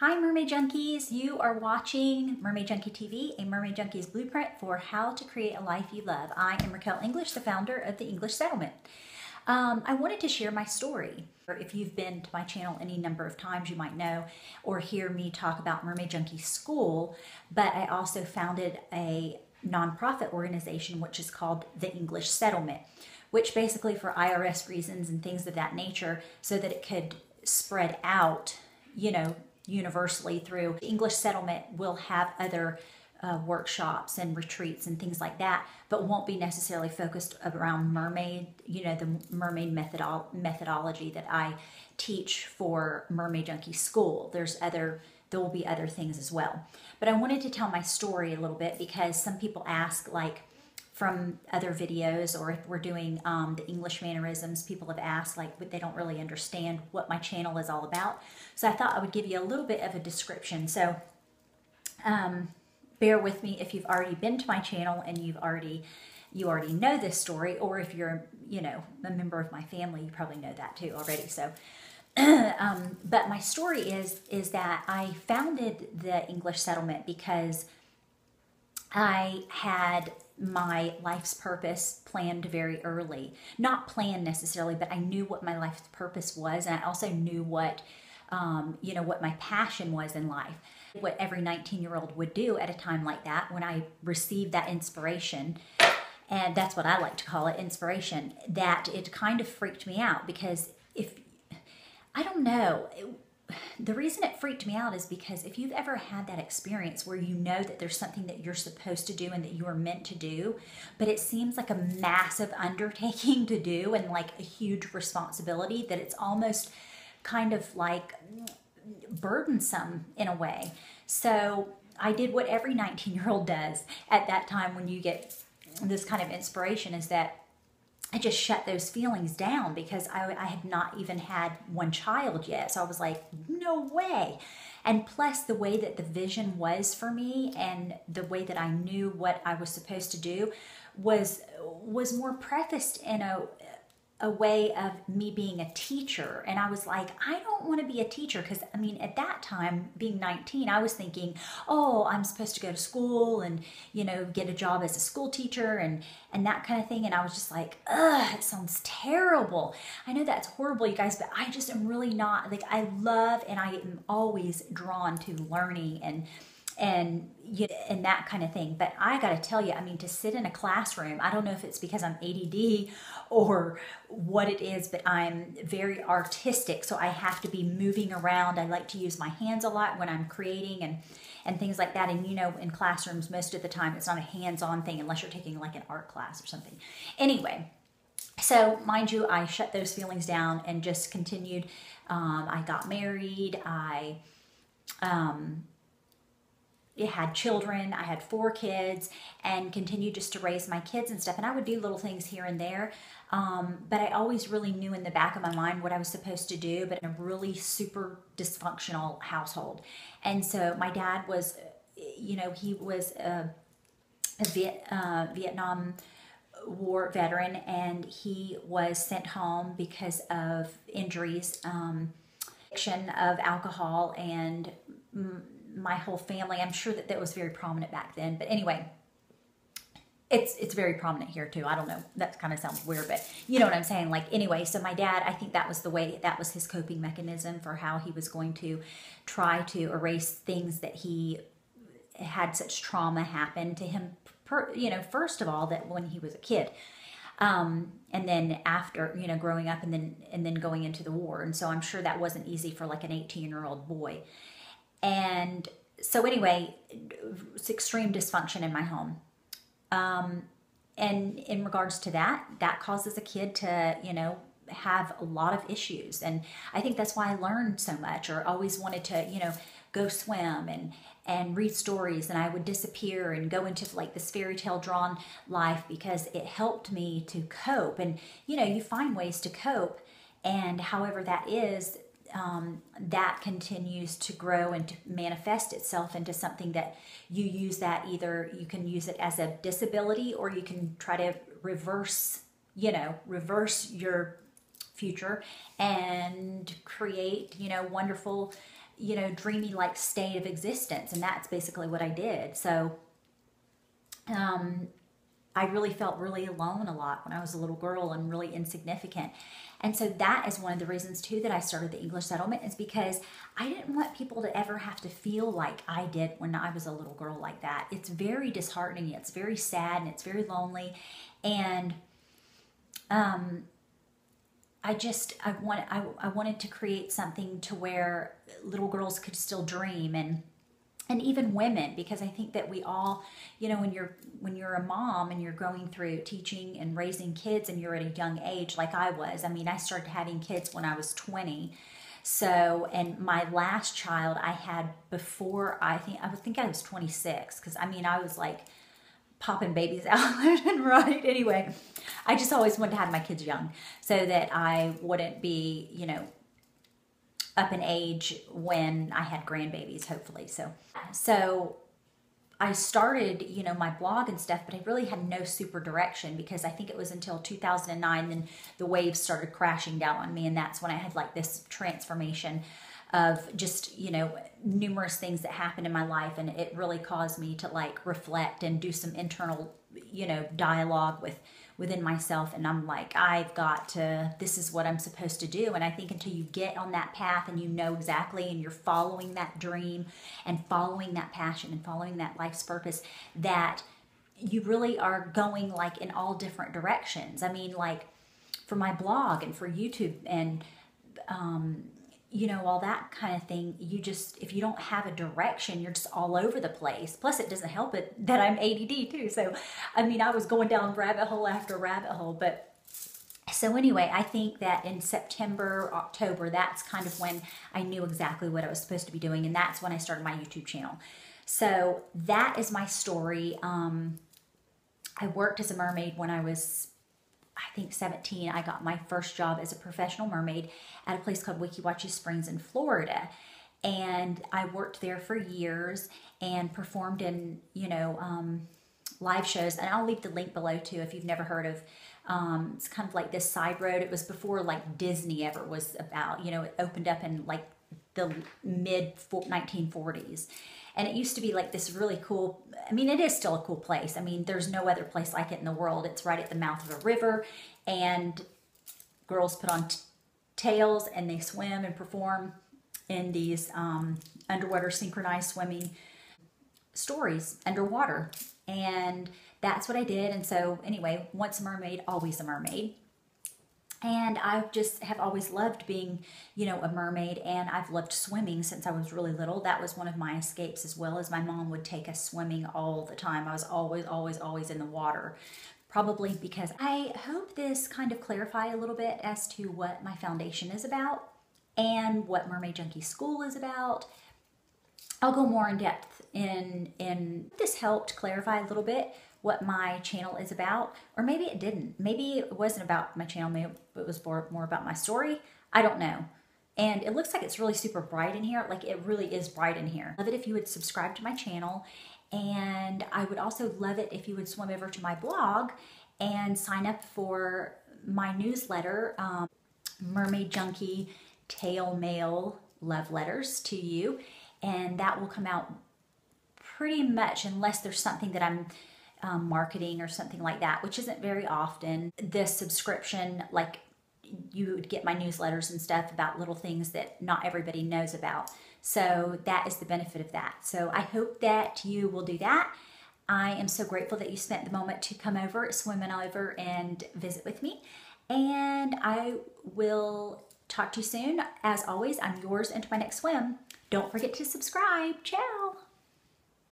Hi Mermaid Junkies, you are watching Mermaid Junkie TV, a Mermaid Junkie's blueprint for how to create a life you love. I am Raquel English, the founder of the English Settlement. Um, I wanted to share my story. If you've been to my channel any number of times, you might know or hear me talk about Mermaid Junkie School, but I also founded a nonprofit organization which is called the English Settlement, which basically for IRS reasons and things of that nature, so that it could spread out, you know, universally through English settlement will have other uh, workshops and retreats and things like that, but won't be necessarily focused around mermaid, you know, the mermaid methodol- methodology that I teach for Mermaid Junkie School. There's other, there will be other things as well. But I wanted to tell my story a little bit because some people ask, like, from other videos or if we're doing um, the English mannerisms, people have asked like they don't really understand what my channel is all about. So I thought I would give you a little bit of a description. So um, bear with me if you've already been to my channel and you've already you already know this story or if you're you know a member of my family you probably know that too already so um, but my story is is that I founded the English settlement because I had my life's purpose planned very early. Not planned necessarily, but I knew what my life's purpose was, and I also knew what, um, you know, what my passion was in life. What every 19 year old would do at a time like that when I received that inspiration, and that's what I like to call it inspiration, that it kind of freaked me out because if, I don't know, it, the reason it freaked me out is because if you've ever had that experience where you know that there's something that you're supposed to do and that you are meant to do, but it seems like a massive undertaking to do and like a huge responsibility that it's almost kind of like burdensome in a way. So I did what every 19 year old does at that time when you get this kind of inspiration is that I just shut those feelings down because I, I, had not even had one child yet. So I was like, no way. And plus, the way that the vision was for me and the way that I knew what I was supposed to do was was more prefaced in a a way of me being a teacher. And I was like, I don't want to be a teacher because, I mean, at that time, being 19, I was thinking, oh, I'm supposed to go to school and, you know, get a job as a school teacher and, and that kind of thing. And I was just like, ugh, it sounds terrible. I know that's horrible, you guys, but I just am really not, like, I love and I am always drawn to learning and, and you and that kind of thing. But I got to tell you, I mean, to sit in a classroom, I don't know if it's because I'm ADD or what it is, but I'm very artistic, so I have to be moving around. I like to use my hands a lot when I'm creating and and things like that. And you know, in classrooms, most of the time, it's not a hands-on thing unless you're taking like an art class or something. Anyway. So, mind you, I shut those feelings down and just continued. Um, I got married. I um, had children. I had four kids and continued just to raise my kids and stuff. And I would do little things here and there. Um, but I always really knew in the back of my mind what I was supposed to do, but in a really super dysfunctional household. And so my dad was, you know, he was a, a Viet, uh, Vietnam War veteran and he was sent home because of injuries, um, addiction of alcohol and my whole family. I'm sure that that was very prominent back then. But anyway, it's it's very prominent here too. I don't know. That kind of sounds weird, but you know what I'm saying. Like anyway, so my dad, I think that was the way that was his coping mechanism for how he was going to try to erase things that he had such trauma happen to him. Per, you know, first of all, that when he was a kid. Um, and then after you know growing up and then and then going into the war and so i'm sure that wasn't easy for like an 18 year old boy and so anyway, it's extreme dysfunction in my home. Um, and in regards to that, that causes a kid to, you know, have a lot of issues. And I think that's why I learned so much or always wanted to, you know, go swim and and read stories and I would disappear and go into like this fairy tale drawn life because it helped me to cope. And you know, you find ways to cope and however that is, um, that continues to grow and to manifest itself into something that you use that either you can use it as a disability or you can try to reverse you know reverse your future and create you know wonderful you know, dreamy like state of existence. And that's basically what I did. So, um, I really felt really alone a lot when I was a little girl and really insignificant. And so that is one of the reasons too that I started the English settlement is because I didn't want people to ever have to feel like I did when I was a little girl like that. It's very disheartening, it's very sad, and it's very lonely. And um I just I want I, I wanted to create something to where little girls could still dream and and even women because i think that we all you know when you're when you're a mom and you're going through teaching and raising kids and you're at a young age like i was i mean i started having kids when i was 20 so and my last child i had before i think i think i was 26 because i mean i was like popping babies out and right anyway. I just always wanted to have my kids young so that i wouldn't be you know up in age when I had grandbabies, hopefully. So, so I started, you know, my blog and stuff, but I really had no super direction because I think it was until 2009 then the waves started crashing down on me, and that's when I had like this transformation of just you know numerous things that happened in my life and it really caused me to like reflect and do some internal you know dialogue with within myself and I'm like, I've got to, this is what I'm supposed to do. And I think until you get on that path and you know exactly and you're following that dream and following that passion and following that life's purpose, that you really are going like in all different directions. I mean, like for my blog and for YouTube and, um, you know, all that kind of thing. You just, if you don't have a direction, you're just all over the place. Plus, it doesn't help it that I'm ADD too. So, I mean, I was going down rabbit hole after rabbit hole. But so, anyway, I think that in September, October, that's kind of when I knew exactly what I was supposed to be doing. And that's when I started my YouTube channel. So, that is my story. Um, I worked as a mermaid when I was I think 17, I got my first job as a professional mermaid at a place called Weeki Wachee Springs in Florida. And I worked there for years and performed in, you know, um, live shows. And I'll leave the link below too if you've never heard of. Um, it's kind of like this side road. It was before like Disney ever was about. You know, it opened up in like the mid 1940s. And it used to be like this really cool, I mean, it is still a cool place. I mean, there's no other place like it in the world. It's right at the mouth of a river, and girls put on tails and they swim and perform in these um, underwater synchronized swimming stories underwater. And that's what I did. And so, anyway, once a mermaid, always a mermaid and I just have always loved being, you know, a mermaid and I've loved swimming since I was really little. That was one of my escapes as well as my mom would take us swimming all the time. I was always, always, always in the water. Probably because I hope this kind of clarify a little bit as to what my foundation is about and what Mermaid Junkie School is about. I'll go more in depth in in this helped clarify a little bit what my channel is about, or maybe it didn't. Maybe it wasn't about my channel, maybe it was more, more about my story. I don't know. And it looks like it's really super bright in here. Like it really is bright in here. Love it if you would subscribe to my channel. And I would also love it if you would swim over to my blog and sign up for my newsletter, um, Mermaid Junkie Tail Mail Love Letters to you. And that will come out pretty much unless there's something that I'm um, marketing or something like that, which isn't very often. This subscription, like you would get my newsletters and stuff about little things that not everybody knows about. So that is the benefit of that. So I hope that you will do that. I am so grateful that you spent the moment to come over, swim on over, and visit with me. And I will talk to you soon. As always, I'm yours into my next swim. Don't forget to subscribe. Ciao.